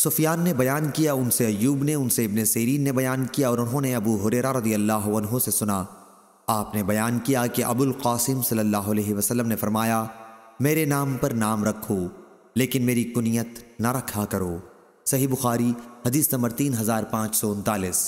सुफियान ने बयान किया, उनसे अयूब ने, उनसे इबन सरीन ने बयान किया और उन्होंने अबू हुरेरा रदी अल्लाह से सुना। आपने बयान किया कि अबुल कासिम सल्लल्लाहु अलैहि वसल्लम ने फरमाया, मेरे नाम पर नाम रखो, लेकिन मेरी कुनियत न रखा करो। सही बुखारी, हदीस नंबर तीन हज़ार पाँच सौ उनतालीस।